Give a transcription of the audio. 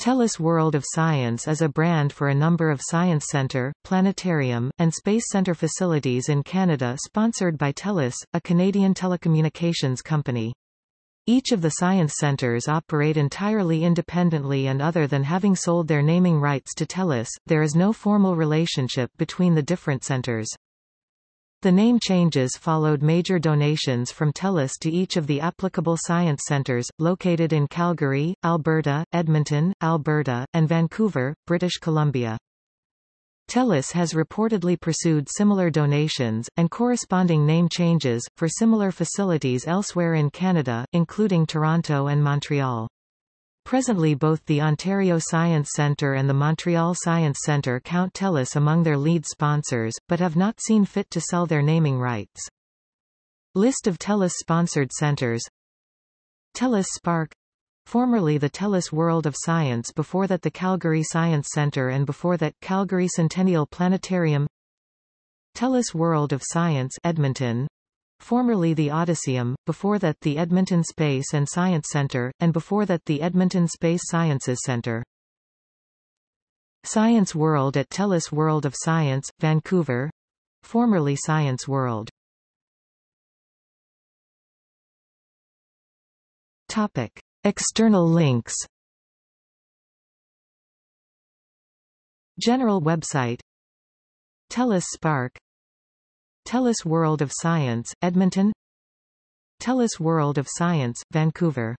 TELUS World of Science is a brand for a number of science center, planetarium, and space center facilities in Canada sponsored by TELUS, a Canadian telecommunications company. Each of the science centers operate entirely independently and other than having sold their naming rights to TELUS, there is no formal relationship between the different centers. The name changes followed major donations from TELUS to each of the applicable science centres, located in Calgary, Alberta, Edmonton, Alberta, and Vancouver, British Columbia. TELUS has reportedly pursued similar donations, and corresponding name changes, for similar facilities elsewhere in Canada, including Toronto and Montreal. Presently both the Ontario Science Centre and the Montreal Science Centre count TELUS among their lead sponsors, but have not seen fit to sell their naming rights. List of TELUS-sponsored centres. TELUS Spark Formerly the TELUS World of Science before that the Calgary Science Centre and before that Calgary Centennial Planetarium. TELUS World of Science Edmonton formerly the Odyssium, before that the Edmonton Space and Science Centre, and before that the Edmonton Space Sciences Centre. Science World at TELUS World of Science, Vancouver formerly Science World. Topic. External links General website TELUS Spark TELUS World of Science, Edmonton. TELUS World of Science, Vancouver